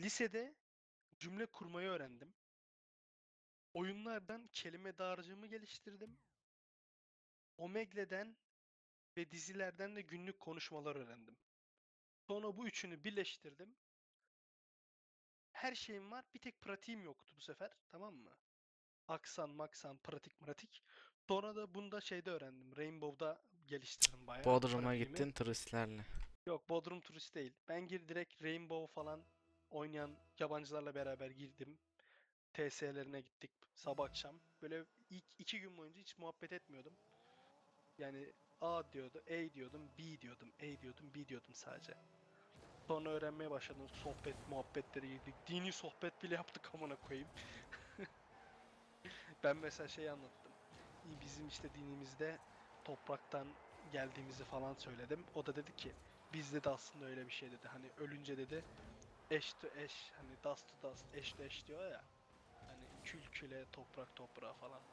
Lisede cümle kurmayı öğrendim. Oyunlardan kelime dağarcığımı geliştirdim. Omegle'den ve dizilerden de günlük konuşmalar öğrendim. Sonra bu üçünü birleştirdim. Her şeyim var. Bir tek pratiğim yoktu bu sefer. Tamam mı? Aksan, maksan, pratik, pratik. Sonra da bunda şeyde öğrendim. Rainbow'da geliştirdim bayağı Bodrum'a pratiğimi. gittin turistlerle. Yok Bodrum turist değil. Ben gir direkt Rainbow falan oynayan yabancılarla beraber girdim. TS'lerine gittik sabah akşam. Böyle ilk iki gün boyunca hiç muhabbet etmiyordum. Yani A diyordu, A diyordum, B diyordum, A diyordum, B diyordum sadece. Sonra öğrenmeye başladım. Sohbet, muhabbetleri girdik. Dini sohbet bile yaptık amına koyayım. ben mesela şey anlattım. Bizim işte dinimizde topraktan geldiğimizi falan söyledim. O da dedi ki bizde de aslında öyle bir şey dedi. Hani ölünce dedi eş to eş hani dust to dust eş to eş diyor ya. Hani kül küle toprak toprağa falan.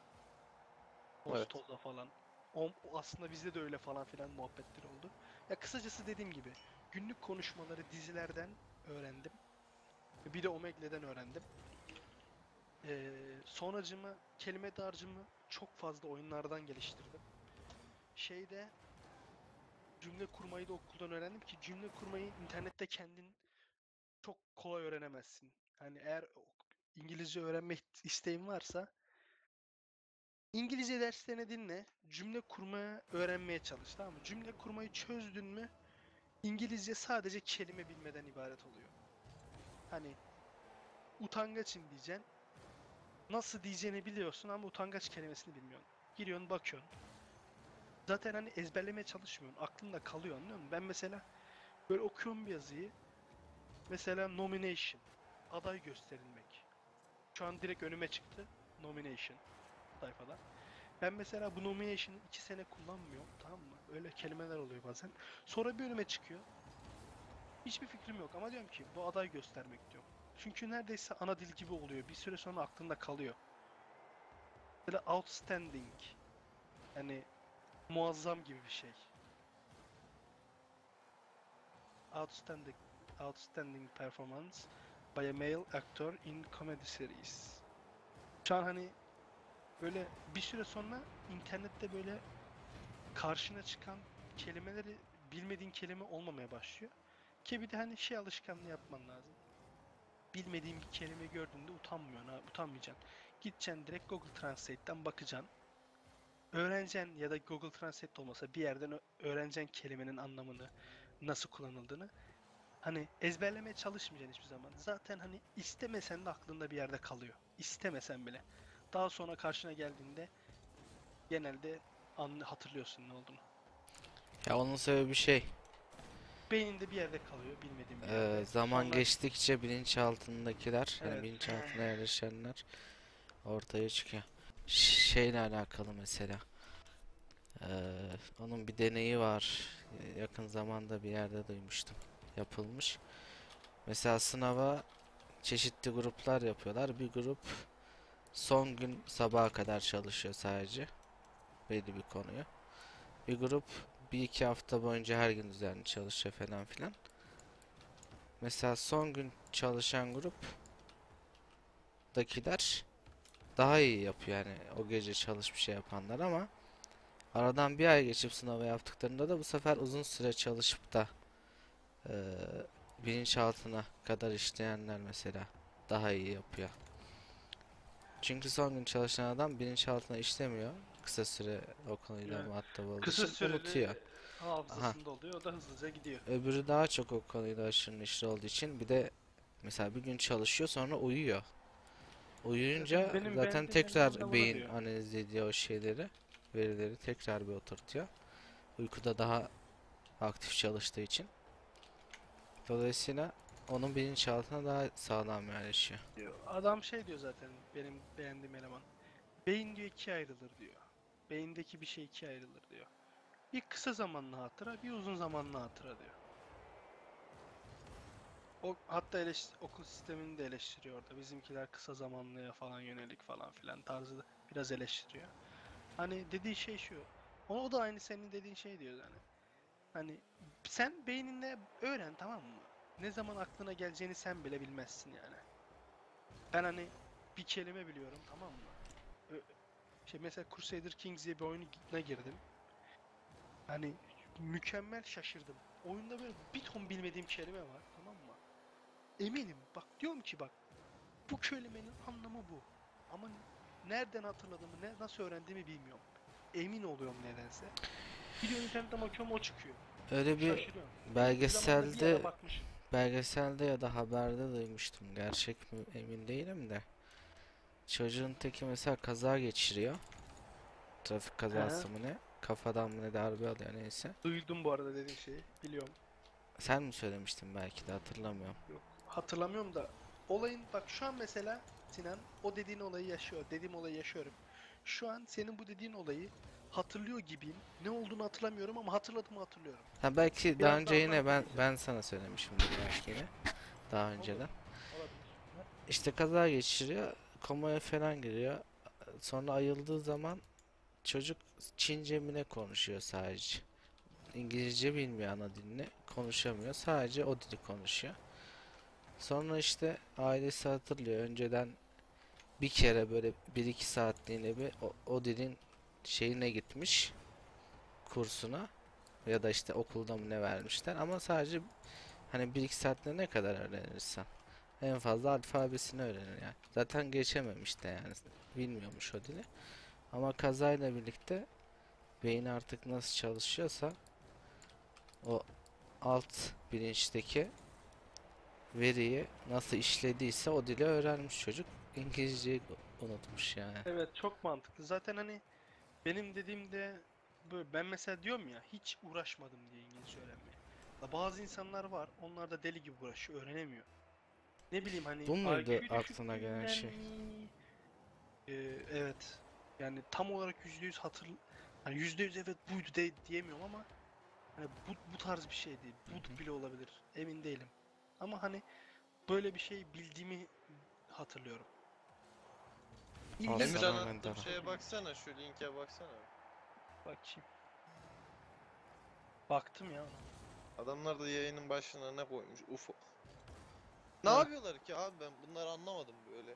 Toz Evet. toza falan. O, aslında bizde de öyle falan filan muhabbetler oldu. Ya kısacası dediğim gibi günlük konuşmaları dizilerden öğrendim. Bir de Omegle'den öğrendim. Ee, sonracımı, kelime dağarcığımı çok fazla oyunlardan geliştirdim. Şeyde cümle kurmayı da okuldan öğrendim ki cümle kurmayı internette kendin çok kolay öğrenemezsin. Hani eğer İngilizce öğrenme isteğin varsa İngilizce derslerini dinle, cümle kurmaya öğrenmeye çalış tamam mı? Cümle kurmayı çözdün mü İngilizce sadece kelime bilmeden ibaret oluyor. Hani utangaçım diyeceksin. Nasıl diyeceğini biliyorsun ama utangaç kelimesini bilmiyorsun. Giriyorsun bakıyorsun. Zaten hani ezberlemeye çalışmıyorsun. Aklında kalıyor anlıyor musun? Ben mesela böyle okuyorum bir yazıyı. Mesela nomination. Aday gösterilmek. Şu an direkt önüme çıktı. Nomination sayfada. Ben mesela bu nomination'ı iki sene kullanmıyorum tamam mı? Öyle kelimeler oluyor bazen. Sonra bir önüme çıkıyor. Hiçbir fikrim yok ama diyorum ki bu aday göstermek diyorum. Çünkü neredeyse ana dil gibi oluyor. Bir süre sonra aklında kalıyor. Böyle outstanding. Yani muazzam gibi bir şey. Outstanding outstanding performance by a male actor in comedy series. Şu an hani böyle bir süre sonra internette böyle karşına çıkan kelimeleri bilmediğin kelime olmamaya başlıyor. Ki bir de hani şey alışkanlığı yapman lazım. Bilmediğin bir kelime gördüğünde utanmıyorsun ha, utanmayacaksın. Gideceksin direkt Google Translate'ten bakacaksın. Öğreneceksin ya da Google Translate olmasa bir yerden öğreneceksin kelimenin anlamını, nasıl kullanıldığını. Hani ezberlemeye çalışmayacaksın hiçbir zaman. Zaten hani istemesen de aklında bir yerde kalıyor. İstemesen bile. Daha sonra karşına geldiğinde genelde an hatırlıyorsun ne olduğunu. Ya onun sebebi şey, Beyninde bir yerde kalıyor bilmediğin bir yerde. e, zaman Sonra- geçtikçe bilinçaltındakiler, hani Evet. bilinçaltına yerleşenler ortaya çıkıyor. Ş- Şeyle alakalı mesela. E, onun bir deneyi var. E, Yakın zamanda bir yerde duymuştum. Yapılmış. Mesela sınava çeşitli gruplar yapıyorlar. Bir grup son gün sabaha kadar çalışıyor sadece. Belli bir konuyu. Bir grup bir iki hafta boyunca her gün düzenli çalışıyor falan filan. Mesela son gün çalışan grup dakiler daha iyi yapıyor yani o gece çalışıp şey yapanlar ama aradan bir ay geçip sınavı yaptıklarında da bu sefer uzun süre çalışıp da eee bilinçaltına kadar işleyenler mesela daha iyi yapıyor. Çünkü son gün çalışan adam bilinçaltına işlemiyor. Kısa süre o konuyla Evet. muhatap olduğu Kısa için unutuyor. hafızasında oluyor. O da hızlıca gidiyor. Öbürü daha çok o konuyla aşırı neşir olduğu için bir de mesela bir gün çalışıyor sonra uyuyor. Uyuyunca benim zaten tekrar buna beyin diyor. analiz ediyor o şeyleri, verileri tekrar bir oturtuyor. Uykuda daha aktif çalıştığı için. Dolayısıyla onun bilinçaltına daha sağlam yerleşiyor. Adam şey diyor zaten benim beğendiğim eleman. Beyin diyor ikiye ayrılır diyor. Beyindeki bir şey ikiye ayrılır diyor. Bir kısa zamanlı hatıra, bir uzun zamanlı hatıra diyor. O hatta okul sistemini de eleştiriyor orada. Bizimkiler kısa zamanlıya falan yönelik falan filan tarzı biraz eleştiriyor. Hani dediği şey şu. O, o da aynı senin dediğin şey diyor yani. Hani sen beyninde öğren tamam mı? ne zaman aklına geleceğini sen bile bilmezsin yani. Ben hani bir kelime biliyorum tamam mı? Şey mesela Crusader Kings diye bir oyuna girdim. Hani mükemmel şaşırdım. Oyunda böyle bir ton bilmediğim kelime var tamam mı? Eminim bak diyorum ki bak bu kelimenin anlamı bu. Ama nereden hatırladığımı, ne, nasıl öğrendiğimi bilmiyorum. Emin oluyorum nedense. Gidiyorum internetten bakıyorum o çıkıyor. Öyle bir Şaşırıyorum. Bir belgeselde bakmışım. belgeselde ya da haberde duymuştum. Gerçek mi emin değilim de. Çocuğun teki mesela kaza geçiriyor. Trafik kazası mı ne? Kafadan mı ne darbe alıyor neyse. Duydum bu arada dediğin şeyi. Biliyorum. Sen mi söylemiştin belki de hatırlamıyorum. Yok. Hatırlamıyorum da. Olayın bak şu an mesela Sinan o dediğin olayı yaşıyor. Dediğim olayı yaşıyorum. Şu an senin bu dediğin olayı hatırlıyor gibiyim. Ne olduğunu hatırlamıyorum ama hatırladığımı hatırlıyorum. Ha belki daha Biraz önce daha yine ben bahsedeceğim. ben sana söylemişimdir belki yine. Daha önceden. Olabilir. İşte kaza geçiriyor, komaya falan giriyor. Sonra ayıldığı zaman çocuk Çince mi ne konuşuyor sadece. İngilizce bilmiyor ana dilini, konuşamıyor. Sadece o dili konuşuyor. Sonra işte ailesi hatırlıyor. Önceden bir kere böyle bir iki saatliğine bir o, o dilin şeyine gitmiş kursuna ya da işte okulda mı ne vermişler ama sadece hani bir iki saatte ne kadar öğrenirsen. En fazla alfabesini öğrenir yani. Zaten geçememiş de yani. Bilmiyormuş o dili. Ama kazayla birlikte beyin artık nasıl çalışıyorsa o alt bilinçteki veriyi nasıl işlediyse o dili öğrenmiş çocuk. İngilizceyi unutmuş yani. Evet çok mantıklı. Zaten hani benim dediğimde böyle ben mesela diyorum ya hiç uğraşmadım diye İngilizce öğrenmeye. Ya bazı insanlar var onlar da deli gibi uğraşıyor öğrenemiyor. Ne bileyim hani Bu muydu IQ aklına gelen şey? Ee, evet. Yani tam olarak %100 hatır hani %100 evet buydu de diyemiyorum ama hani bu, bu tarz bir şey değil. Bu bile olabilir. Emin değilim. Ama hani böyle bir şey bildiğimi hatırlıyorum. Emirhan Sana şeye baksana şu linke baksana. Bakayım. Baktım ya ona. Adamlar da yayının başına ne koymuş UFO. Ne Ha. yapıyorlar ki abi ben bunları anlamadım böyle.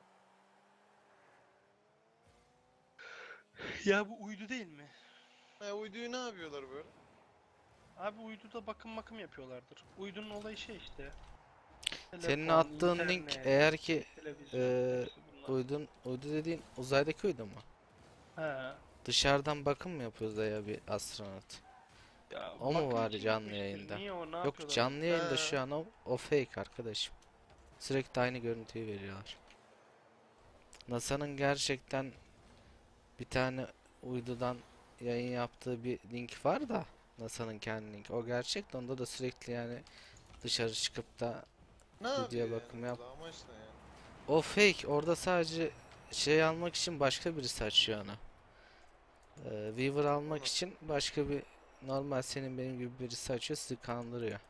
Ya bu uydu değil mi? Ha uyduyu ne yapıyorlar böyle? Abi uyduda bakım makım yapıyorlardır. Uydunun olayı şey işte. Senin Telefon, attığın link internet, eğer ki televizyon, eee, hepsi bunlar. Uydun uydu dediğin uzaydaki uydu mu? He. Dışarıdan bakım mı yapıyoruz da ya bir astronot? Ya O mu bakım var canlı yayında? Niye o ne Yok canlı yayında He. şu an o, o fake arkadaşım. Sürekli aynı görüntüyü veriyorlar. NASA'nın gerçekten bir tane uydudan yayın yaptığı bir link var da NASA'nın kendi linki. O gerçek de onda da sürekli yani dışarı çıkıp da Ne Video yani? yap. Amaç ne yani? O fake orada sadece şey almak için başka birisi açıyor onu. Ee, Viewer almak için başka bir normal senin benim gibi birisi açıyor sizi kandırıyor.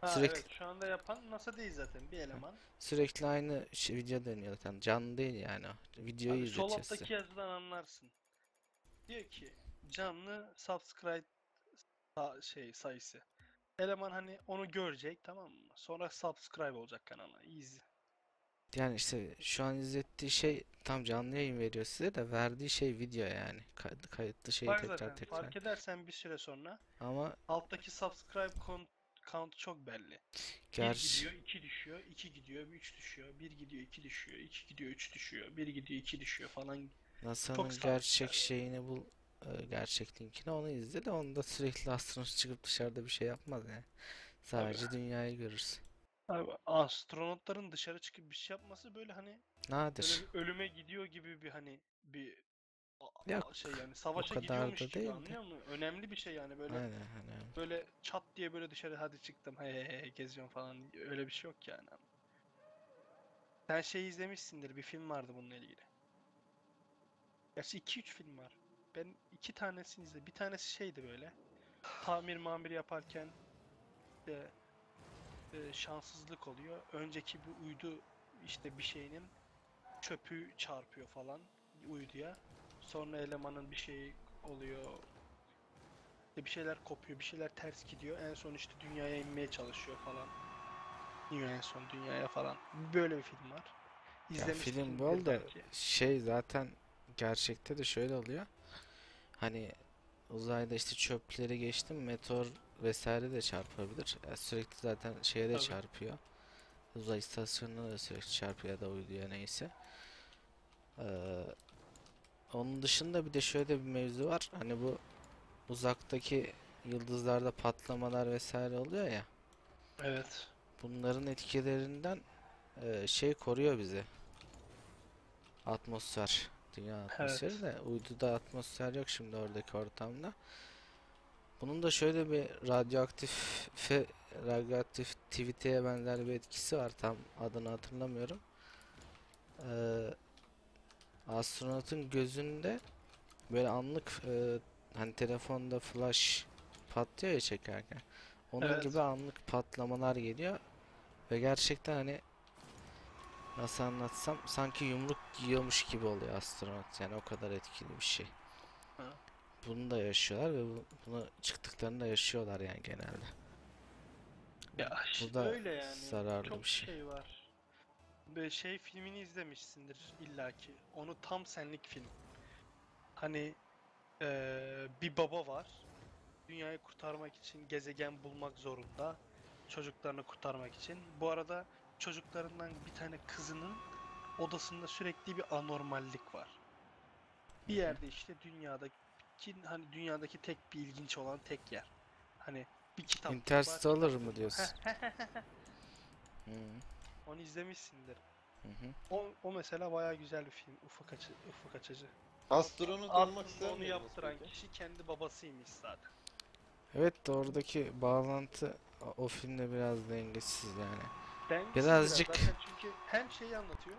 Ha, sürekli- evet, şu anda yapan NASA değil zaten bir eleman. Sürekli aynı şey, video dönüyor zaten. Canlı değil yani o. Videoyu Abi sol izletiyor alttaki size. yazıdan anlarsın. Diyor ki canlı subscribe şey sayısı. Eleman hani onu görecek tamam mı? Sonra subscribe olacak kanala. Easy. Yani işte şu an izlettiği şey tam canlı yayın veriyor size de verdiği şey video yani. Kay- kayıtlı şeyi Var tekrar zaten. tekrar. Fark edersen bir süre sonra Ama alttaki subscribe count, count çok belli. Bir gerçi gidiyor, iki düşüyor, iki gidiyor, üç düşüyor, bir gidiyor, iki düşüyor, iki gidiyor, üç düşüyor, bir gidiyor, iki düşüyor falan. NASA'nın gerçek şeyini bul e, gerçek linkini onu izle de onda sürekli astronot çıkıp dışarıda bir şey yapmaz yani. Sadece dünyayı görürsün. Abi astronotların dışarı çıkıp bir şey yapması böyle hani Nadir. böyle bir ölüme gidiyor gibi bir hani bir a- Yok, şey yani savaşa kadar gidiyormuş da gibi değil de. anlıyor musun? Önemli bir şey yani böyle Aynen hani. böyle çat diye böyle dışarı hadi çıktım hey hey hey geziyorum falan öyle bir şey yok yani. Sen şey izlemişsindir bir film vardı bununla ilgili. Gerçi 2-3 film var. Ben iki tanesini izledim. Bir tanesi şeydi böyle. Tamir mamir yaparken işte e, şanssızlık oluyor. Önceki bir uydu işte bir şeyinin çöpü çarpıyor falan uyduya. Sonra elemanın bir şeyi oluyor. İşte bir şeyler kopuyor, bir şeyler ters gidiyor. En son işte dünyaya inmeye çalışıyor falan. Dünya son dünyaya falan. Böyle bir film var. Ya İzlemişsindir film bol da şey zaten gerçekte de şöyle oluyor. Hani uzayda işte çöpleri geçtim meteor vesaire de çarpabilir. Ya sürekli zaten şeye de Tabii. çarpıyor. Uzay istasyonuna da sürekli çarpıyor ya da uyduya neyse. Ee, onun dışında bir de şöyle bir mevzu var. Hani bu uzaktaki yıldızlarda patlamalar vesaire oluyor ya. Evet. Bunların etkilerinden e, şey koruyor bizi. Atmosfer. Dünya atmosferi de uyduda atmosfer yok şimdi oradaki ortamda. Bunun da şöyle bir radyoaktif radyoaktiviteye benzer bir etkisi var. Tam adını hatırlamıyorum. Ee, astronotun gözünde böyle anlık e, hani telefonda flash patlıyor ya çekerken. Onun Evet. gibi anlık patlamalar geliyor ve gerçekten hani nasıl anlatsam sanki yumruk yiyormuş gibi oluyor astronot. Yani o kadar etkili bir şey. Ha. Bunu da yaşıyorlar ve bu- bunu çıktıklarında yaşıyorlar yani genelde. Ya Bu da öyle yani. zararlı Çok bir şey. şey var. Böyle şey filmini izlemişsindir illaki. Onu tam senlik film. Hani eee, bir baba var. Dünyayı kurtarmak için gezegen bulmak zorunda. Çocuklarını kurtarmak için. Bu arada çocuklarından bir tane kızının odasında sürekli bir anormallik var. Bir yerde işte dünyadaki hani dünyadaki tek bir ilginç olan tek yer. Hani bir kitap Interstellar mı diyorsun? Hı Onu izlemişsindir. hı hı. O, o mesela bayağı güzel bir film. Ufuk açı, ufuk açıcı. Astronot olmak ister onu yaptıran peki? kişi kendi babasıymış zaten. Evet de oradaki bağlantı o- filmde biraz dengesiz yani. Dengesiz Birazcık- biraz zaten çünkü hem şeyi anlatıyor,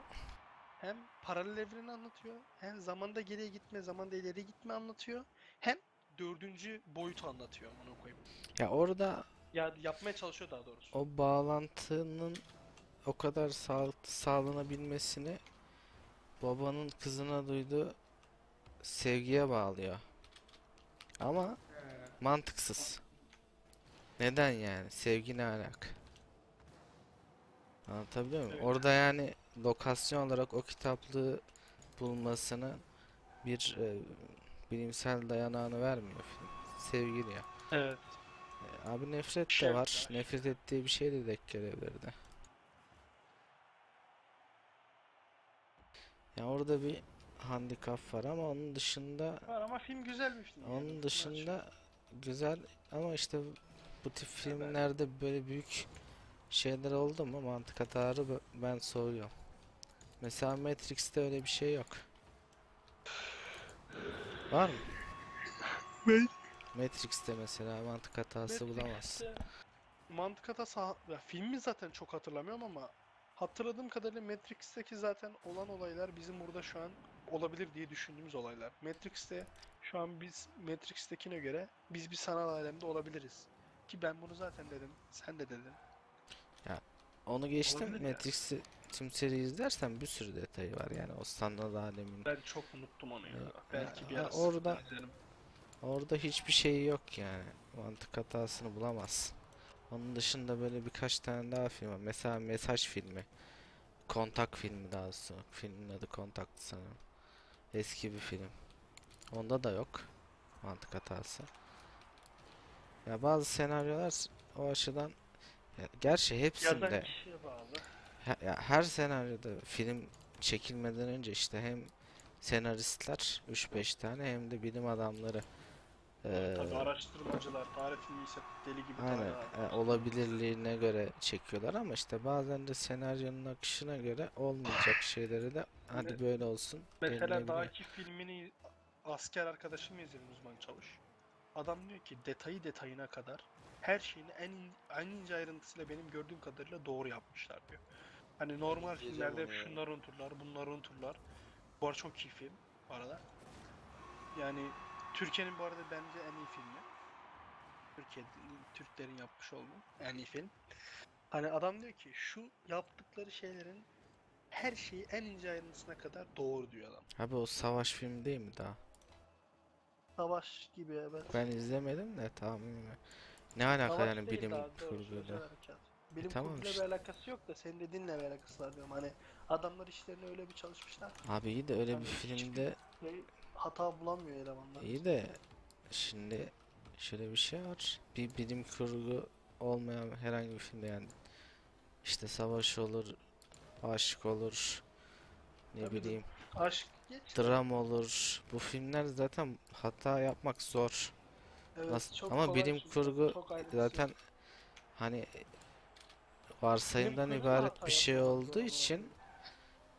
hem paralel evreni anlatıyor, hem zamanda geriye gitme, zamanda ileri gitme anlatıyor, hem dördüncü boyutu anlatıyor onu koyayım. Ya orada Ya yapmaya çalışıyor daha doğrusu. o bağlantının o kadar sağlıklı sağlanabilmesini babanın kızına duyduğu sevgiye bağlıyor. Ama He. mantıksız. Neden yani? Sevgi ne alaka? Anlatabiliyor muyum? Evet. Orada yani lokasyon olarak o kitaplığı bulmasını bir e, bilimsel dayanağını vermiyor film. Sevgi diyor. Evet. E, Abi nefret de var. var. Nefret ettiği bir şey de denk gelebilirdi. Ya orada bir handikap var ama onun dışında Var ama film güzel bir film. yani, onun açık. dışında güzel ama işte bu tip filmlerde böyle büyük şeyler oldu mu mantık hataları ben soğuyorum. Mesela Matrix'te öyle bir şey yok. Var mı? Ne? Matrix'te mesela mantık hatası bulamazsın. Matrix'te Mantık hatası ha- ya filmi zaten çok hatırlamıyorum ama hatırladığım kadarıyla Matrix'teki zaten olan olaylar bizim burada şu an olabilir diye düşündüğümüz olaylar. Matrix'te şu an biz Matrix'tekine göre biz bir sanal alemde olabiliriz. Ki ben bunu zaten dedim. Sen de dedin. Onu geçtim. Matrix'i tüm seri izlersen bir sürü detayı var yani o sanal alemin. Ben çok unuttum onu ya. Ya, Belki bir ara orada- izlerim. Orada hiçbir şey yok yani. Mantık hatasını bulamazsın. Onun dışında böyle birkaç tane daha film var. Mesela Mesaj filmi. Kontak filmi daha doğrusu. Filmin adı Kontaktı sanırım. Eski bir film. Onda da yok. Mantık hatası. Ya bazı senaryolar o açıdan ya gerçi Yazan hepsinde kişiye bağlı. He- ya her senaryoda film çekilmeden önce işte hem senaristler 3-5 tane hem de bilim adamları Tabii eee, araştırmacılar, tarih filmi ise deli gibi Aynen e, olabilirliğine göre çekiyorlar ama işte bazen de senaryonun akışına göre olmayacak şeyleri de hadi Me- böyle olsun Mesela denilebiliyor. Daki filmini asker arkadaşım izledi uzman çavuş. Adam diyor ki detayı detayına kadar her şeyini en in- en ince ayrıntısıyla benim gördüğüm kadarıyla doğru yapmışlar diyor. Hani normal İzleyeceğim filmlerde hep onu ya. şunlar unuturlar, bunlar unuturlar. Bu arada çok iyi film bu arada. Yani Türkiye'nin bu arada bence en iyi filmi. Türkiye Türklerin yapmış olduğu en iyi film. Hani adam diyor ki şu yaptıkları şeylerin her şeyi en ince ayrıntısına kadar doğru diyor adam. Abi o savaş filmi değil mi daha? Savaş gibi evet. Ben izlemedim de tahminime. Ne alaka Savaş yani değil bilim daha kurguyla? harekat. Bilim tamam kurguyla işte. bir alakası yok da senin dediğinle bir alakası var diyorum. Hani adamlar işlerini öyle bir çalışmışlar. Abi iyi de öyle Yani bir hiçbir- filmde Ve hata bulamıyor elemanlar. iyi de şimdi şöyle bir şey var. Bir bilim kurgu olmayan herhangi bir filmde yani işte savaş olur, aşk olur, ne Tabii de- bileyim Aşk geç. dram olur. Bu filmler zaten hata yapmak zor. Evet, Nasıl- çok ama kolay bilim çünkü, kurgu çok bir zaten şey. hani varsayımdan ibaret bir şey olduğu için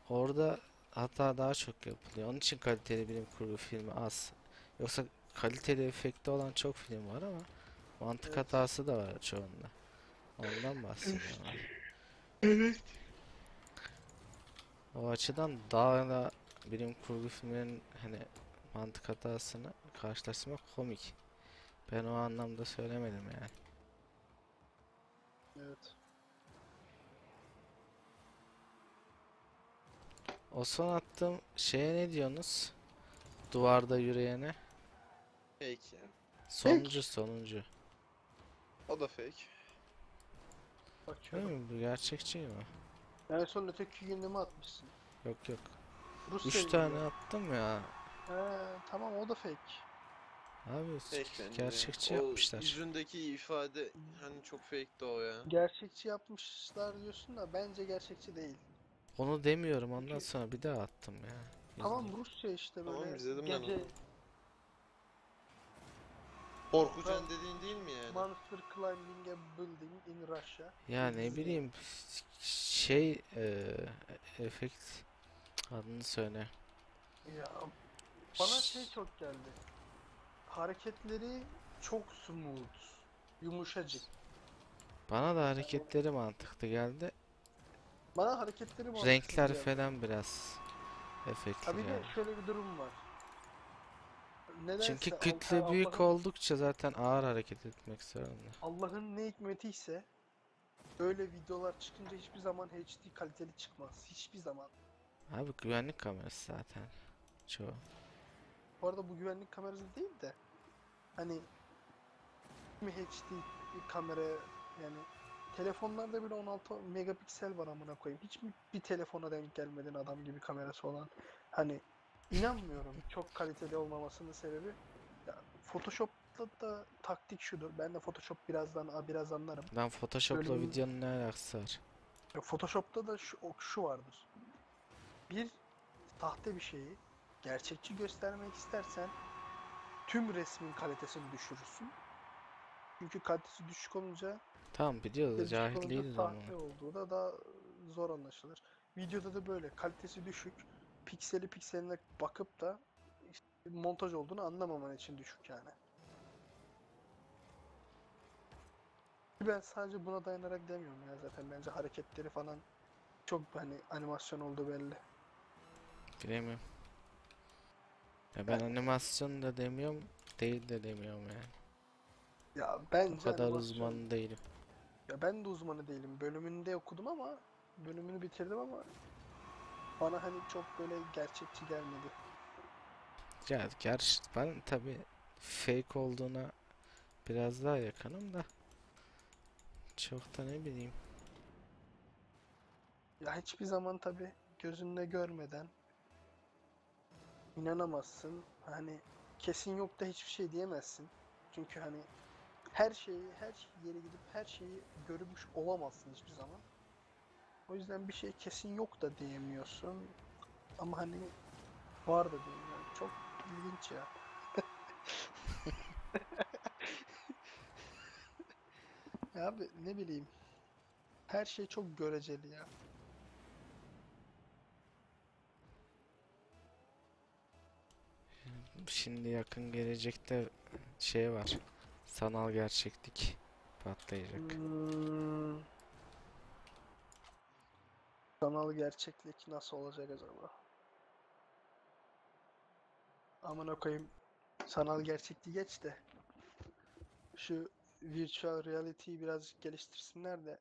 orada hata daha çok yapılıyor. Onun için kaliteli bilim kurgu filmi az. Yoksa kaliteli efekti olan çok film var ama mantık Evet. hatası da var çoğunda. Ondan bahsediyorum. Evet. O açıdan daha da bilim kurgu filmlerinin hani mantık hatasını karşılaştırmak komik. Ben o anlamda söylemedim yani. Evet. O son attığım şeye ne diyorsunuz? Duvarda yürüyene. Fake ya. Sonuncu sonuncu. O da fake. Değil Bakıyorum. mi? Bu gerçekçi mi? En son öteki günde mi atmışsın? Yok yok. Rus Üç sevgili. tane attım ya. He, tamam o da fake. Abi Fake bence. gerçekçi o yapmışlar. yüzündeki ifade hani çok fake'ti o ya. Gerçekçi yapmışlar diyorsun da bence gerçekçi değil. Onu demiyorum ondan sonra bir daha attım ya. Tamam. Rusya işte böyle Tamam, izledim ben gece onu. Korkucan dediğin değil mi yani? monster climbing a building in Russia. Ya ne bileyim şey e, efekt adını söyle. Ya bana şey çok geldi. Hareketleri çok smooth, yumuşacık. Bana da hareketleri mantıklı geldi. Bana hareketleri mantıklı Renkler geldi. falan biraz efektli Ha bir de şöyle bir durum var. Nedense Çünkü Al- kütle büyük oldukça zaten ağır hareket etmek zorunda. Allah'ın ne hikmetiyse öyle videolar çıkınca hiçbir zaman HD kaliteli çıkmaz. Hiçbir zaman. Abi güvenlik kamerası zaten. Çoğu. Bu arada bu güvenlik kamerası değil de hani mi HD kamera yani telefonlarda bile 16 megapiksel var amına koyayım. Hiç mi bir telefona denk gelmedin adam gibi kamerası olan? Hani inanmıyorum çok kaliteli olmamasının sebebi ya Photoshop'ta da taktik şudur. Ben de Photoshop birazdan biraz anlarım. Lan Photoshop'la Bölüm- videonun ne alakası var? Ya Photoshop'ta da şu, şu vardır. Bir sahte bir şeyi gerçekçi göstermek istersen tüm resmin kalitesini düşürürsün. Çünkü kalitesi düşük olunca Tamam biliyoruz düşük cahil olunca değiliz ama. sahte olduğu da daha zor anlaşılır. Videoda da böyle kalitesi düşük, pikseli pikseline bakıp da işte montaj olduğunu anlamaman için düşük yani. Ben sadece buna dayanarak demiyorum ya zaten bence hareketleri falan çok hani animasyon olduğu belli. Bilemiyorum. Ya ben animasyon da demiyorum, değil de demiyorum yani. Ya O bence kadar animasyon- uzman değilim. Ya ben de uzmanı değilim. Bölümünde okudum ama bölümünü bitirdim ama bana hani çok böyle gerçekçi gelmedi. Ya gerçi ben tabii fake olduğuna biraz daha yakınım da. Çok da ne bileyim. Ya hiçbir zaman tabii gözünle görmeden inanamazsın. Hani kesin yok da hiçbir şey diyemezsin. Çünkü hani her şeyi, her yere gidip her şeyi görmüş olamazsın hiçbir zaman. O yüzden bir şey kesin yok da diyemiyorsun. Ama hani var da diyemiyorsun. Çok ilginç ya. Ya abi ne bileyim. Her şey çok göreceli ya. Şimdi yakın gelecekte şey var. Sanal gerçeklik patlayacak. Hmm. Sanal gerçeklik nasıl olacak acaba? Amına koyayım. Sanal gerçekliği geç de. Şu virtual reality'yi birazcık geliştirsinler de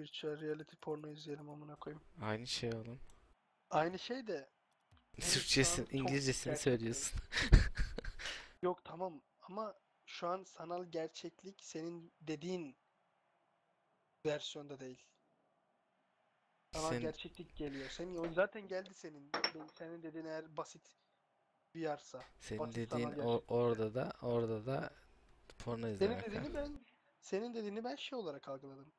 virtual reality porno izleyelim amına koyayım. Aynı şey oğlum. Aynı şey de Türkçesini, İngilizcesini söylüyorsun. yok tamam ama şu an sanal gerçeklik senin dediğin versiyonda değil. Sana Sen- gerçeklik geliyor. Senin o zaten geldi senin. Senin dediğin eğer basit VR'sa. Senin Basit sanal dediğin o- orada da orada da porno Senin izlemek var. dediğini ben senin dediğini ben şey olarak algıladım.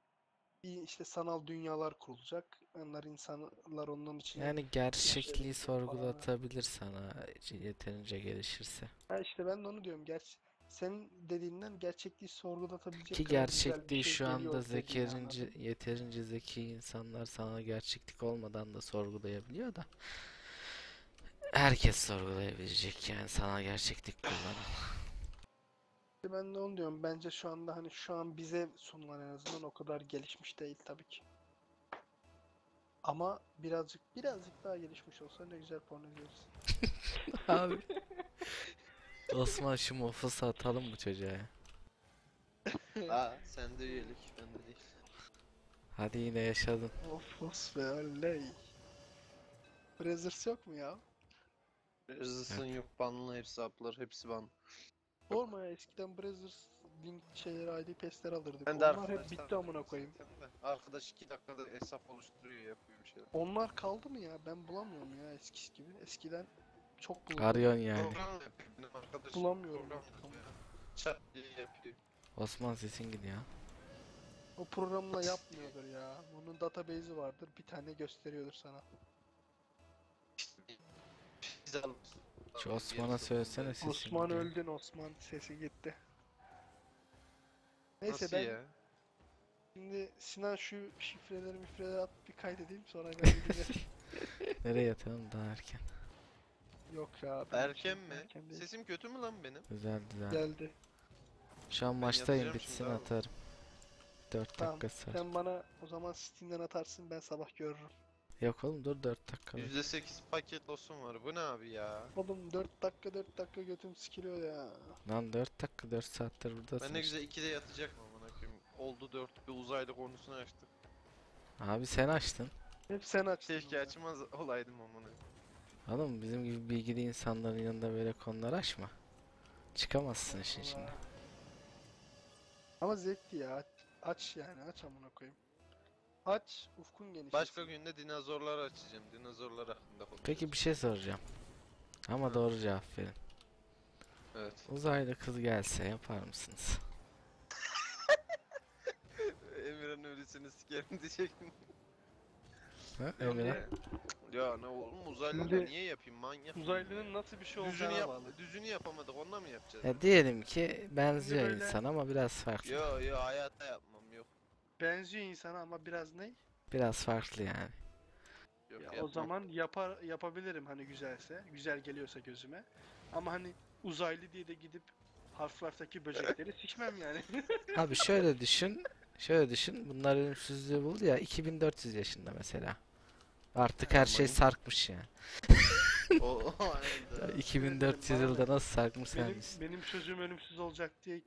Bir işte sanal dünyalar kurulacak. Onlar insanlar onun için Yani gerçekliği yaşayabilecek falan. sorgulatabilir sana yeterince gelişirse. Ha işte ben de onu diyorum. Gerçi senin dediğinden gerçekliği sorgulatabilecek Ki kadar güzel bir gerçekliği şey şu geliyor anda ortaya zekerince, yeterince zeki insanlar sana gerçeklik olmadan da sorgulayabiliyor da. Herkes sorgulayabilecek yani sana gerçeklik kullanan. İşte Ben de onu diyorum. Bence şu anda hani şu an bize sunulan en azından o kadar gelişmiş değil tabii ki. Ama birazcık birazcık daha gelişmiş olsa ne güzel porno izleriz. Abi. Osman şu mofası atalım mı çocuğa? Aa sende üyelik bende değil. Hadi yine yaşadın. Of of be oley. Brazzers yok mu ya? Rezilsin yok banlı hesaplar hepsi ban. Sorma ya eskiden Brazzers link şeyleri ID pass'ler alırdık. Ben de Onlar hep arkadaşlar bitti amına koyayım. Arkadaş 2 dakikada hesap oluşturuyor yapıyor bir şeyler. Onlar kaldı mı ya? Ben bulamıyorum ya eskisi gibi. Eskiden çok. Arıyorsun yani. Program yapıyor benim arkadaşım. Bulamıyorum program artık yapıyor. Chat diye yapıyor. Osman sesin gidiyor. O programla yapmıyordur ya. Bunun database'i vardır. Bir tane gösteriyordur sana. Biz. Şu Osman'a söylesene sesin Osman gidiyor. öldün Osman. Sesi gitti. Neyse Nasıl ben ya? şimdi Sinan şu şifreleri mifreleri at bir kaydedeyim sonra ben gideceğim. Nereye yatalım daha erken. Yok ya. benim Erken mi? erken değil. Sesim kötü mü lan benim? Güzel güzel. Geldi. Şu an Ben maçtayım yatacağım bitsin şimdi abi. atarım. 4 Tamam, dakika sonra. Sen bana o zaman Steam'den atarsın ben sabah görürüm. Yok oğlum dur 4 dakika. bekle. %8 paket olsun var. Bu ne abi ya? Oğlum 4 dakika 4 dakika götüm sikiliyor ya. Lan 4 dakika 4 saattir buradasın Ben ne işte. güzel 2'de yatacak mı amına koyayım? Oldu 4 bir uzaylı konusunu açtık. Abi sen açtın. Hep sen açtın. Keşke açmaz olaydım amına. Oğlum bizim gibi bilgili insanların yanında böyle konular açma. Çıkamazsın işin Allah. içinden. Ama zevkli ya. Aç, yani aç amına koyayım. Aç ufkun genişlesin. Başka günde dinozorlar açacağım. Dinozorlar hakkında konuşacağız. Peki bir şey soracağım. Ama doğru cevap verin. Evet. Uzaylı kız gelse yapar mısınız? Emirhan ölüsünü sikerim diyecektim. Ha ya. Ne oğlum uzaylılar Şimdi niye yapayım manyak. Uzaylının nasıl bir şey Düzünü olacağına yap bağlı. düzünü yapamadık onunla mı yapacağız? Ya diyelim ki benziyor böyle- insan ama biraz farklı. Yo yo hayatta yapmam yok. Benziyor insana ama biraz ne? Biraz farklı yani. Yok Ya o yapmam. zaman yapar yapabilirim hani güzelse, güzel geliyorsa gözüme. Ama hani uzaylı diye de gidip Half-Life'daki böcekleri sikmem yani. Abi şöyle düşün. Şöyle düşün. Bunlar ölümsüzlüğü buldu ya 2400 yaşında mesela. Artık her şey sarkmış. O, o Ya aynen. 2400 bana ne? yılda nasıl sarkmış sen benim, düşün. benim çocuğum ölümsüz olacak diye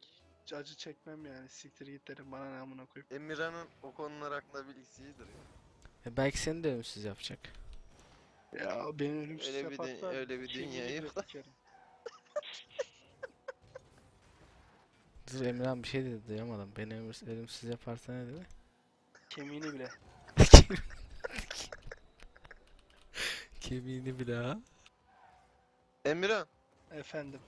acı çekmem yani. Siktir git derim bana ne amına koyayım. Emirhan'ın o konular hakkında bilgisi iyidir ya. E belki seni de ölümsüz yapacak. Ya beni ölümsüz Öyle bir dü- yaparsa öyle bir kemiğini dünya yok da. sikerim. Dur Emirhan bir şey dedi duyamadım. Beni ölümsüz, ölümsüz yaparsa ne dedi? Kemiğini bile. Kemiğini bile ha. Emirhan, Efendim.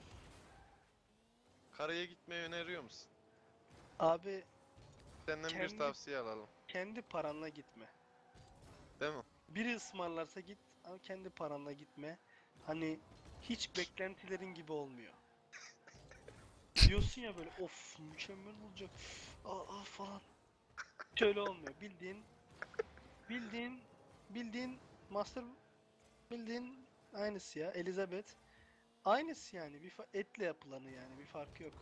karaya gitmeyi öneriyor musun? Abi Senden bir Kendi- tavsiye alalım. kendi paranla gitme. Değil mi? Biri ısmarlarsa git ama kendi paranla gitme. Hani hiç beklentilerin gibi olmuyor. Diyorsun ya böyle of mükemmel olacak. Aa, aa falan. Şöyle olmuyor. Bildiğin bildiğin bildiğin master bildiğin aynısı ya Elizabeth. Aynısı yani bir fa- etle yapılanı yani bir farkı yok.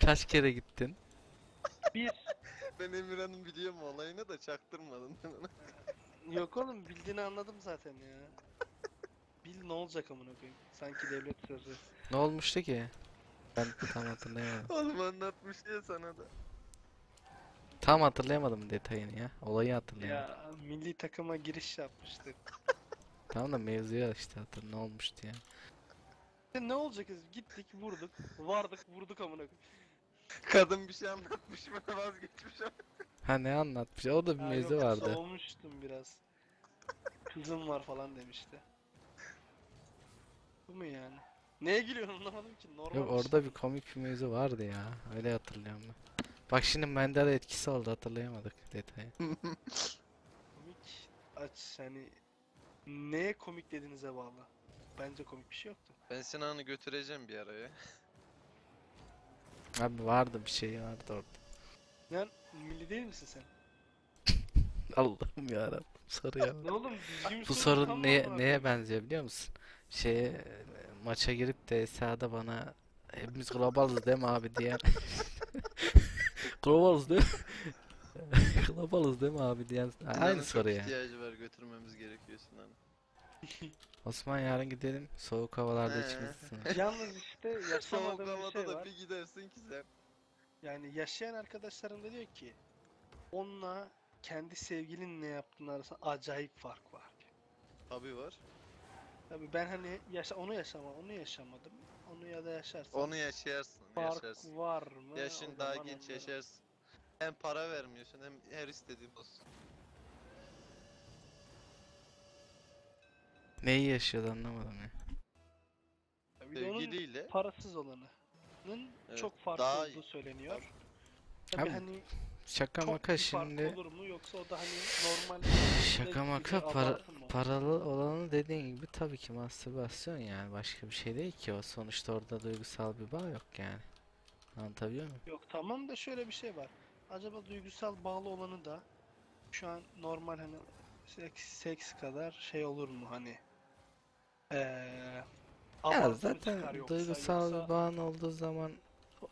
Kaç kere gittin? Bir Ben Emirhan'ın biliyorum olayını da çaktırmadın yok oğlum bildiğini anladım zaten ya. Bil ne olacak amına koyayım. Sanki devlet sözü. Ne olmuştu ki? Ben tam hatırlayamadım. Oğlum anlatmış ya sana da. Tam hatırlayamadım detayını ya. Olayı hatırlayamadım. Ya milli takıma giriş yapmıştık. Tamam da mevzuya işte hatır ne olmuştu ya. Ne olacak? Gittik, vurduk, vardık, vurduk amına koyayım. Kadın bir şey anlatmış bana vazgeçmiş ama. Ha ne anlatmış? O da bir Ha, mevzu yok, vardı. Soğumuştum biraz. Kızım var falan demişti. Bu mu yani? Neye gülüyorsun anlamadım ki. Normal Yok bir şey. orada bir komik bir mevzu vardı ya. Öyle hatırlıyorum ben. Bak şimdi Mandela etkisi oldu hatırlayamadık detayı. Komik aç yani neye komik dediğinize bağlı. Bence komik bir şey yoktu. Ben Sinan'ı götüreceğim bir araya. Abi vardı bir şey vardı orada. Lan milli değil misin sen? Allah'ım yarabbim soru ya. Ne oğlum düzgün Bu soru sorun neye neye benziyor biliyor musun? Şeye maça girip de sahada bana hepimiz globalız değil mi abi diyen globalız değil mi? Globalız değil mi abi diyen aynı soru ya. ihtiyacı var götürmemiz gerekiyor Sinan'ı. Osman yarın gidelim soğuk havalarda He. ısınır. Yalnız işte Soğuk yaşamadığım bir havada şey da var. bir gidersin ki sen. Yani yaşayan arkadaşlarım da diyor ki onunla kendi sevgilin ne yaptığın arasında acayip fark var. Tabii var. Tabii ben hani yaşa onu yaşama onu yaşamadım. Onu ya da yaşarsam Onu yaşayarsın, fark yaşarsın. var mı? Yaşın O daha zaman genç anlarım. yaşarsın. Hem para vermiyorsun hem her istediğin olsun. Neyi yaşıyordu anlamadım ya. Bir de onun Sevgiliyle parasız olanının Evet, çok farklı daha olduğu söyleniyor. Tabii Abi, hani Şaka çok maka bir fark şimdi olur mu yoksa o da hani normal şaka gibi maka para, abartı mı? paralı olanı dediğin gibi tabii ki mastürbasyon yani başka bir şey değil ki o sonuçta orada duygusal bir bağ yok yani. Anlatabiliyor muyum? Yok tamam da şöyle bir şey var. Acaba duygusal bağlı olanı da şu an normal hani seks, seks kadar şey olur mu hani eee Ya zaten yoksa duygusal yoksa bağın olduğu zaman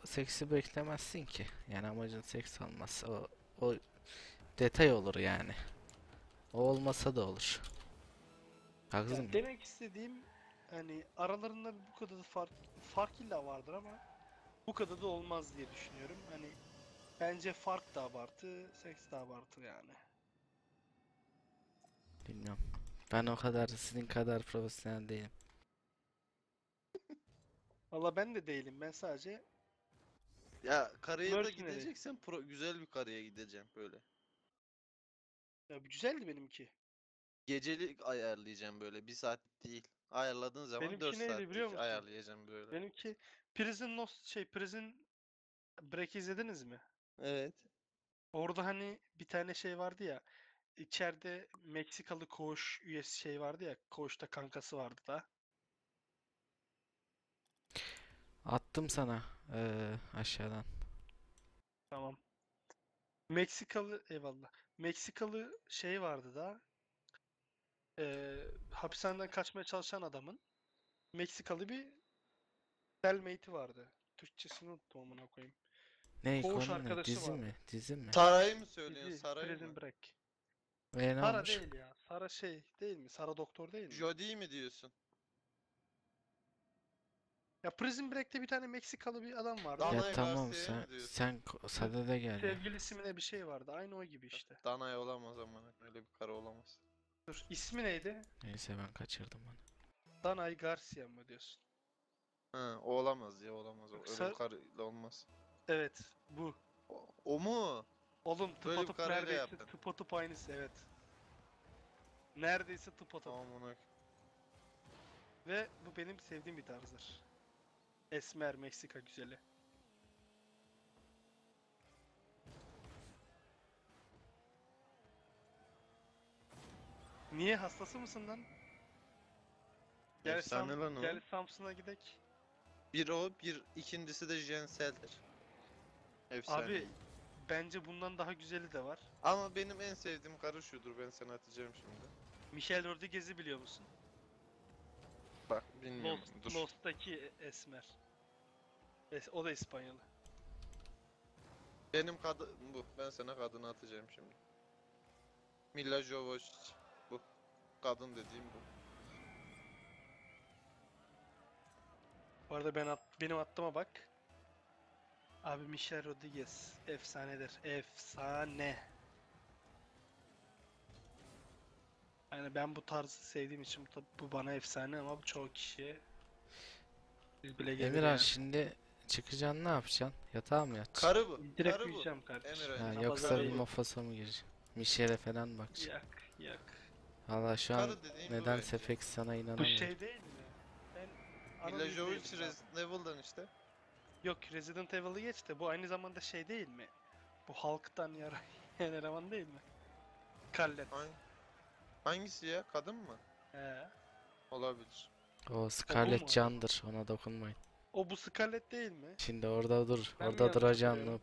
seksi beklemezsin ki. Yani amacın seks olmaz. O, o detay olur yani. O olmasa da olur. Haksız Yani demek istediğim hani aralarında bu kadar da fark fark illa vardır ama bu kadar da olmaz diye düşünüyorum. Hani bence fark da abartı, seks de abartı yani. Bilmiyorum. Ben o kadar sizin kadar profesyonel değilim. Valla ben de değilim. Ben sadece ya karıya da Mercenary. gideceksen pro, güzel bir karıya gideceğim böyle. ya güzeldi benimki. Gecelik ayarlayacağım böyle bir saat değil. Ayarladığın zaman Benimki 4 neydi biliyor saatlik musun? ayarlayacağım böyle. Benimki Prison Lost şey Prison Break izlediniz mi? Evet. Orada hani bir tane şey vardı ya. içeride Meksikalı koğuş üyesi şey vardı ya. Koğuşta kankası vardı da. Attım sana eee, aşağıdan. Tamam. Meksikalı eyvallah. Meksikalı şey vardı da. Eee hapishaneden kaçmaya çalışan adamın Meksikalı bir cellmate'i vardı. Türkçesini unuttum amına koyayım. Ne Koğuş konu ne? arkadaşı Dizi mi? Dizi mi? Sarayı mı söylüyorsun? Dizi, Sarayı Prison mı? Break. Ve ne Sara olmuş? değil ya. Sara şey değil mi? Sara doktor değil mi? Jodie mi diyorsun? Ya Prison Break'te bir tane Meksikalı bir adam vardı. Dana- Ya Dana'ya tamam Garcia'ya sen mı diyorsun? sen ko- sadede gel ya. Sevgilisi mi ne bir şey vardı. Aynı o gibi işte. Danay olamaz ama öyle bir karı olamaz. Dur, ismi neydi? Neyse ben kaçırdım onu. Danay Garcia mı diyorsun? Ha, o olamaz ya olamaz. O. Öyle Yoksa- bir karıyla olmaz. Evet, bu. O, o mu? Oğlum Böyle bir tıpatıp karıyla neredeyse yaptın. tıpatıp aynısı evet. Neredeyse tıpatıp. Tamam ona. Ve bu benim sevdiğim bir tarzdır. Esmer Meksika güzeli. Niye hastası mısın lan? Gel, Efsane Sam- lan o. gel Samsun'a gidek. Bir o, bir ikincisi de Jensel'dir. Efsane. Abi bence bundan daha güzeli de var. Ama benim en sevdiğim karı şudur. Ben sana atacağım şimdi. Michelle Rodriguez'i biliyor musun? Bak bilmiyorum. Lost, Dur. Lost'taki Esmer. Es- o da İspanyalı. Benim kadın bu. Ben sana kadını atacağım şimdi. Mila Jovovich. Bu. Kadın dediğim bu. Bu arada ben at- benim attığıma bak. Abi Michelle Rodriguez efsanedir. Efsane. Yani ben bu tarzı sevdiğim için bu, bu bana efsane ama bu çoğu kişiye biz bile gelir yani. şimdi çıkacaksın ne yapacaksın? Yatağa mı yatacaksın? Karı bu. Direkt Karı bu. uyuyacağım kardeşim. Emir Ha, yoksa bir mofasa mı gireceksin? Mişel'e falan bakacaksın. Yak yak. Valla şu an Karı dediğin bu nedense bence. pek sana Bu inanamıyorum. şey değil mi? Ben Mila analiz Jovovich değilim. Resident Evil'dan işte. Yok Resident Evil'ı geç de bu aynı zamanda şey değil mi? Bu halktan yarayan eleman değil mi? Kallet. Hangi? Hangisi ya? Kadın mı? He. Olabilir. O Scarlett mu? candır ona dokunmayın. O bu Scarlet değil mi? Şimdi orada dur. Ben mi orada yanlış duracaksın biliyorum?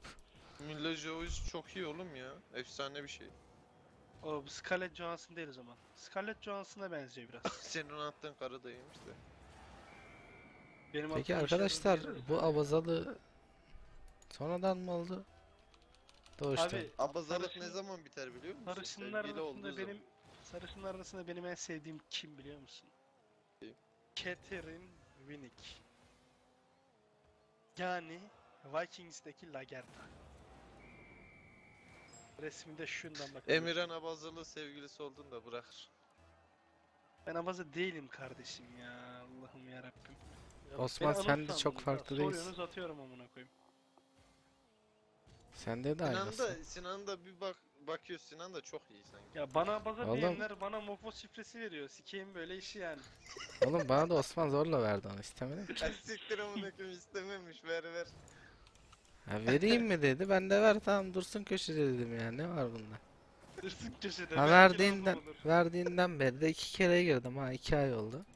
noob. Mila Jovovich çok iyi oğlum ya. Efsane bir şey. O bu Scarlett Johansson değil o zaman. Scarlett Johansson'a benziyor biraz. Senin attığın karı da iyiymiş de. Benim Peki aklıma arkadaşlar şey bu abazalı sonradan mı oldu? Doğuştan. Abi Abazalık ne zaman biter biliyor musun? sarışınlar Sevgili olduğu arasında zaman. benim sarışınlar arasında benim en sevdiğim kim biliyor musun? Kim? Catherine Winnick. Yani Vikings'teki Lagertha. Resminde şundan bakın. Emirhan Abazalı sevgilisi olduğunu da bırakır. Ben abaza değilim kardeşim ya. Allah'ım yarabbim. Osman Beni sen anons de çok sandınız ha. farklı değilsin. Soruyorsunuz atıyorum amına koyayım. Sende de Sinan aynısı. da, Sinan da bir bak bakıyor Sinan da çok iyi sanki. Ya bana Oğlum. diyenler bana mofo şifresi veriyor. Sikeyim böyle işi yani. Oğlum bana da Osman zorla verdi onu istemedim ki. Ya siktir amına koyayım istememiş ver ver. Ha, vereyim mi dedi. Ben de ver tamam dursun köşede dedim ya. Ne var bunda? Hırsın köşede. Ha belki verdiğinden olur. verdiğinden beri de iki kere girdim ha iki ay oldu.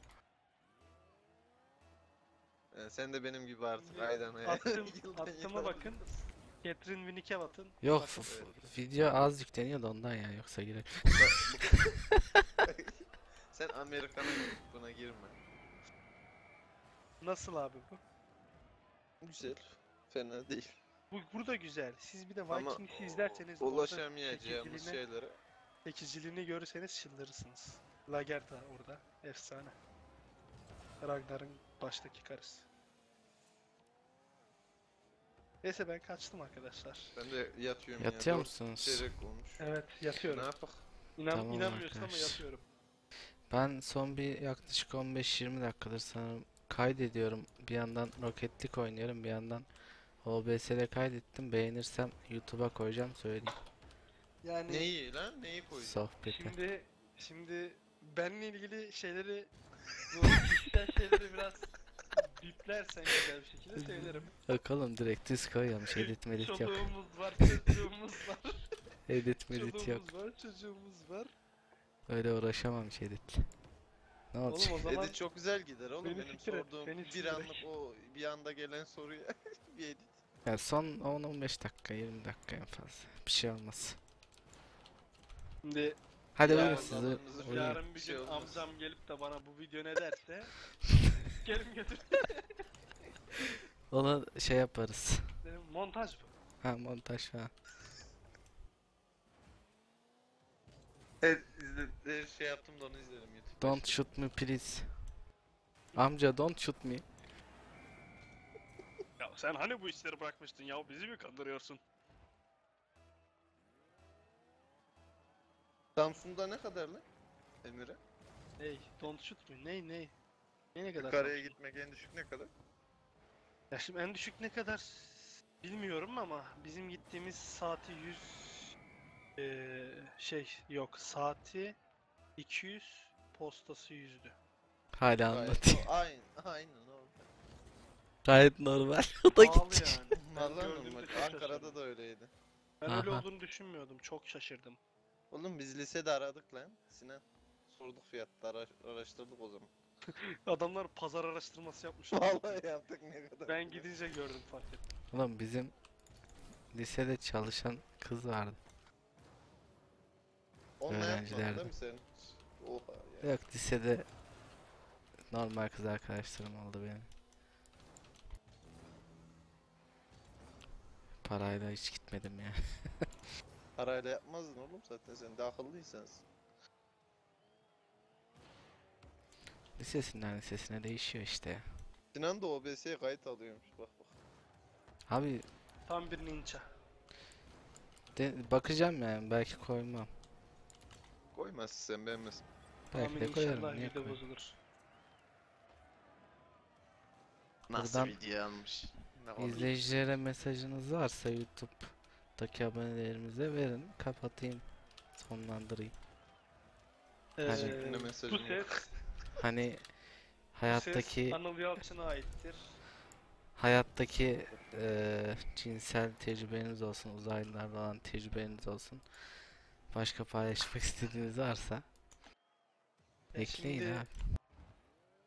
Ee, sen de benim gibi artık aydan aya. Attım, Yıldan attıma yıla. bakın. Catherine Winnick'e batın. Yok Bakın. f- f- video az yükleniyor da ondan ya yoksa girer. Sen Amerikan'a buna girme. Nasıl abi bu? Güzel. Fena değil. Bu burada güzel. Siz bir de Ama Vikings'i izlerseniz orada ulaşamayacağımız çekiciliğini- şeylere. çekiciliğini görürseniz çıldırırsınız. Lagertha orada. Efsane. Ragnar'ın baştaki karısı. Neyse ben kaçtım arkadaşlar. Ben de yatıyorum Yatıyor ya. musunuz? Dört çeyrek olmuş. Evet Ne yatıyorum. yapak? İnan, Tamam inanmıyorsun ama yatıyorum. Ben son bir yaklaşık 15-20 dakikadır sanırım kaydediyorum. Bir yandan Rocket League oynuyorum bir yandan OBS'de kaydettim. Beğenirsem YouTube'a koyacağım söyleyeyim Yani Neyi lan? Neyi koyacaksın? sohbeti. şimdi şimdi benle ilgili şeyleri bu kişisel şeyleri biraz biplersen güzel bir şekilde sevinirim. Bakalım direkt düz koyuyorum. Şey edit medit yok. Çoluğumuz var, çocuğumuz var. Edit medit yok. Çoluğumuz var, çocuğumuz var. Öyle uğraşamam şey editle. Ne olacak? Oğlum o zaman Edit çok güzel gider oğlum. Beni Benim siktir et, sorduğum beni bir siktir et. anlık o bir anda gelen soruya bir edit. Ya son 10-15 dakika 20 dakika en fazla. Bir şey olmaz. şimdi Hadi Yarın uyuyun siz uy- zamanınızı uyuyun. yarın bir şey gün olmaz. amcam gelip de bana bu video ne derse gelin götür. Onu şey yaparız. Montaj bu. Ha montaj falan. Evet izle, şey yaptım da onu izlerim YouTube'da. Don't shoot me please. Amca don't shoot me. Ya sen hani bu işleri bırakmıştın ya bizi mi kandırıyorsun? Samsun'da ne kadar lan? Emir'e? Ney? Don't shoot me. Ney ney? Ne ne kadar? Yukarıya gitmek en düşük ne kadar? Ya şimdi en düşük ne kadar bilmiyorum ama bizim gittiğimiz saati 100 eee, şey yok saati 200 postası 100'dü. Hala Gayet anlatayım. o- Aynen, aynen o. Gayet normal. O da Pahalı gidecek. yani. Ben Vallahi gördüğümde normal. çok Ankara'da şaşırdım. da öyleydi. Ben öyle Aha. olduğunu düşünmüyordum. Çok şaşırdım. Oğlum biz lisede aradık lan. Sinan. Sorduk fiyatları ara- araştırdık o zaman. Adamlar pazar araştırması yapmış. Vallahi yaptık ne kadar. Ben gidince gördüm fark ettim. Oğlum bizim lisede çalışan kız vardı. Onunla yapmadın değil mi sen? Oha ya. Yok lisede normal kız arkadaşlarım oldu benim. Parayla hiç gitmedim ya. Parayla yapmazdın oğlum zaten sen de akıllı insansın. Lisesinden lisesine değişiyor işte. Sinan da OBS'ye kayıt alıyormuş bak bak. Abi Tam bir ninja. de, bakacağım yani belki koymam. Koymazsın sen beğenmezsin. Belki Amin de koyarım. inşallah Niye video koyayım? bozulur. Nasıl Buradan- video almış? Ne İzleyicilere mesajınız varsa YouTube'daki abonelerimize verin. Kapatayım. Sonlandırayım. Ee, Ne bu ses, Hani hayattaki ses Anıl Yalçın'a aittir. hayattaki eee, cinsel tecrübeniz olsun, uzaylılarla olan tecrübeniz olsun. Başka paylaşmak istediğiniz varsa Ya ekleyin şimdi, abi.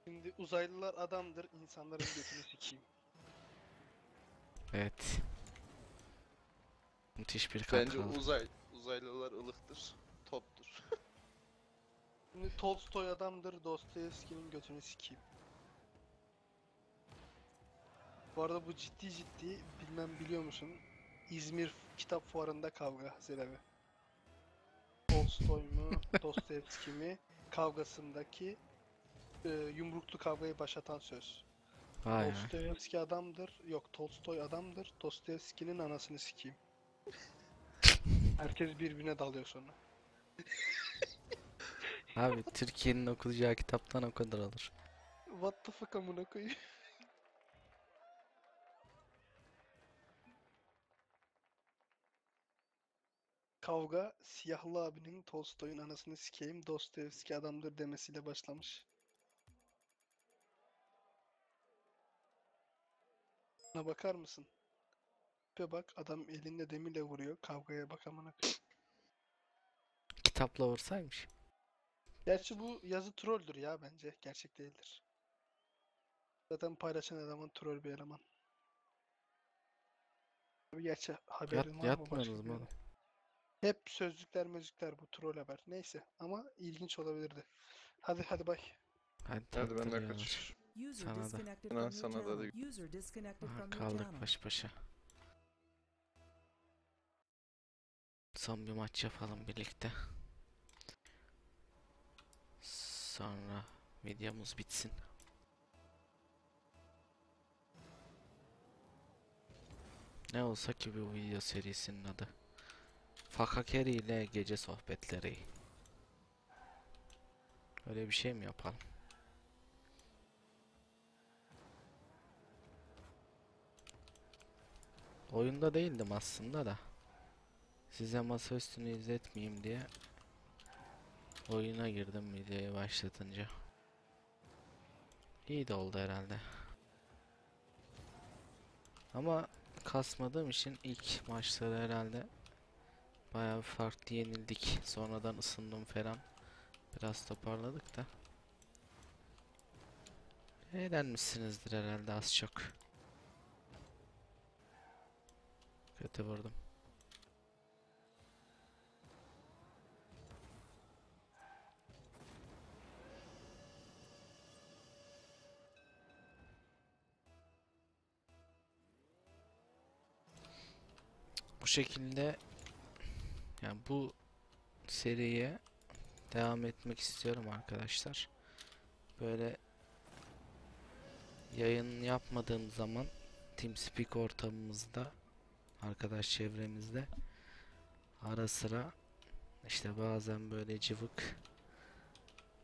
şimdi uzaylılar adamdır, insanların götünü sikeyim. Evet. Müthiş bir Bence kakao. uzay uzaylılar ılıktır. Toptur. Şimdi Tolstoy adamdır, Dostoyevski'nin götünü sikeyim. Bu arada bu ciddi ciddi, bilmem biliyor musun? İzmir Kitap Fuarı'nda kavga sebebi. Tolstoy mu, Dostoyevski mi kavgasındaki e, yumruklu kavgayı başlatan söz. Vay. Dostoyevski adamdır, yok Tolstoy adamdır, Dostoyevski'nin anasını sikeyim. Herkes birbirine dalıyor sonra. Abi Türkiye'nin okuyacağı kitaptan o kadar olur. What the fuck amına koyayım. Kavga siyahlı abinin Tolstoy'un anasını sikeyim Dostoyevski adamdır demesiyle başlamış. Buna bakar mısın? Bir bak adam elinde demirle vuruyor kavgaya bak amına koyayım. Kitapla vursaymış. Gerçi bu yazı trolldür ya bence gerçek değildir. Zaten paylaşan eleman troll bir eleman. Tabii Gerçi Yat, haberin var mı başka mu yere? oğlum? Hep sözlükler mözlükler bu troll haber. Neyse ama ilginç olabilirdi. Hadi hadi bay. Hadi Hadi ben de kaçıyorum. Sana da. sana da channel. User disconnected Aha, kaldık baş başa. Son bir maç yapalım birlikte. Sonra videomuz bitsin. Ne olsa ki bu video serisinin adı. Fakakeri ile gece sohbetleri. Öyle bir şey mi yapalım? Oyunda değildim aslında da. Size masaüstünü izletmeyeyim diye oyuna girdim videoyu başlatınca. İyi de oldu herhalde. Ama kasmadığım için ilk maçları herhalde bayağı farklı yenildik. Sonradan ısındım falan. Biraz toparladık da. Eğlenmişsinizdir herhalde az çok. Kötü vurdum. Bu şekilde yani bu seriye devam etmek istiyorum arkadaşlar. Böyle yayın yapmadığım zaman TeamSpeak ortamımızda arkadaş çevremizde ara sıra işte bazen böyle cıvık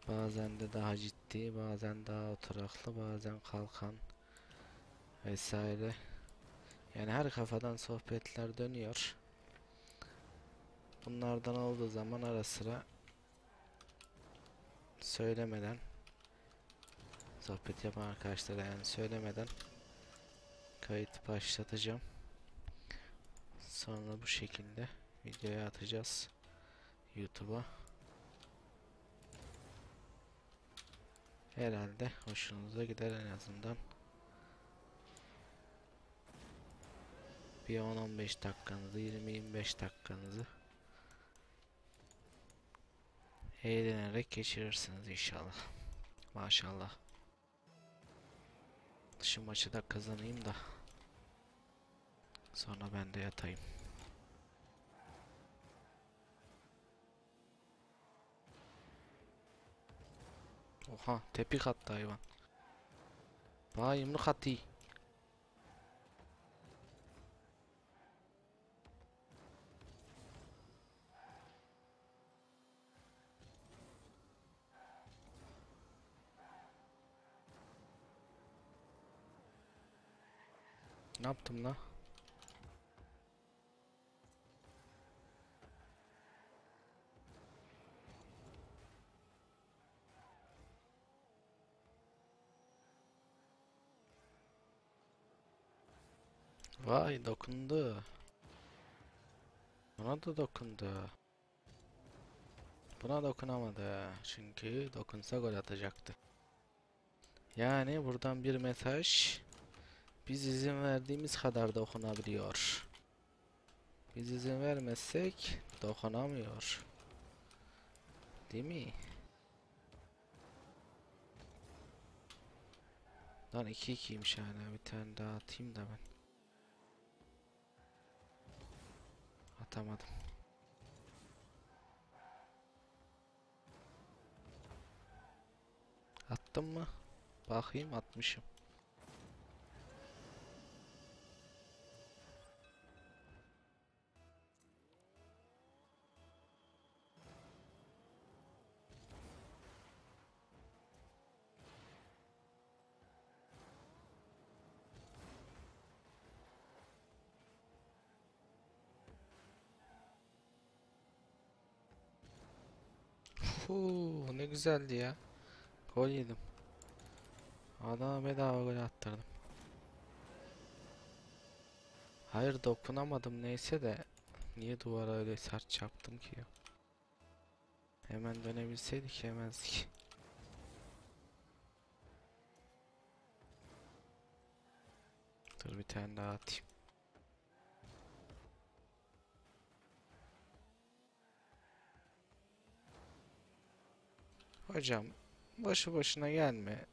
bazen de daha ciddi bazen daha oturaklı bazen kalkan vesaire yani her kafadan sohbetler dönüyor bunlardan olduğu zaman ara sıra söylemeden sohbet yapan arkadaşlara yani söylemeden kayıt başlatacağım Sonra bu şekilde videoya atacağız YouTube'a. Herhalde hoşunuza gider en azından. Bir 10-15 dakikanızı, 20-25 dakikanızı eğlenerek geçirirsiniz inşallah. Maşallah. Şu maçı da kazanayım da sonra ben de yatayım. Oha tepik attı hayvan. Bana yumruk Ne yaptım la? Vay dokundu. Buna da dokundu. Buna dokunamadı. Çünkü dokunsa gol atacaktı. Yani buradan bir mesaj. Biz izin verdiğimiz kadar dokunabiliyor. Biz izin vermezsek dokunamıyor. Değil mi? Lan 2-2'ymiş hala. Bir tane daha atayım da ben. Atamadım. Attım mı? Bakayım atmışım. Huu, ne güzeldi ya. Gol yedim. Adama bedava gol attırdım. Hayır dokunamadım neyse de niye duvara öyle sert çarptım ki ya. Hemen dönebilseydik yemezdik. Dur bir tane daha atayım. Hocam boşu boşuna gelme.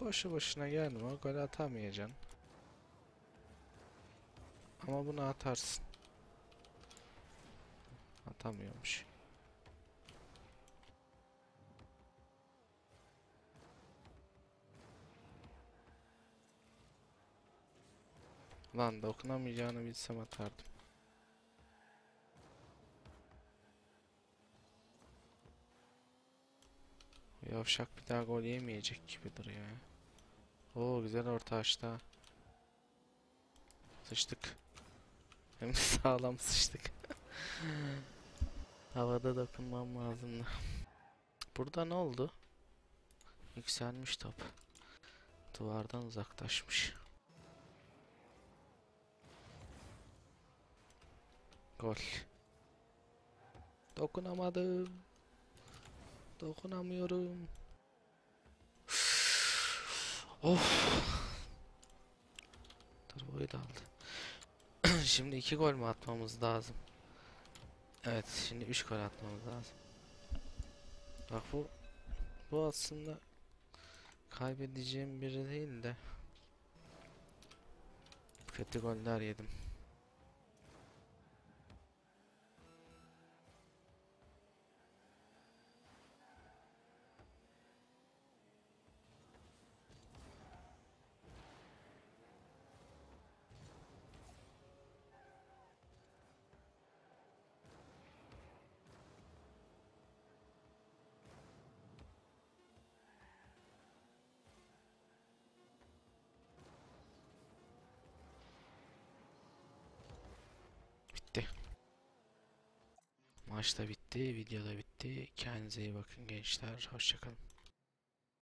Boşu boşuna gelme. Gol atamayacaksın. Ama bunu atarsın. Atamıyormuş. Lan dokunamayacağını bilsem atardım. Yavşak bir daha gol yemeyecek gibi duruyor. Oo güzel orta açtı. Sıçtık. Hem sağlam sıçtık. Havada dokunmam lazımdı. Burada ne oldu? Yükselmiş top. Duvardan uzaklaşmış. Gol. Dokunamadım. Dokunamıyorum. of. Turboyu da aldı. şimdi iki gol mü atmamız lazım? Evet, şimdi üç gol atmamız lazım. Bak bu bu aslında kaybedeceğim biri değil de kötü goller yedim. Maç da bitti, video da bitti. Kendinize iyi bakın gençler. Hoşçakalın.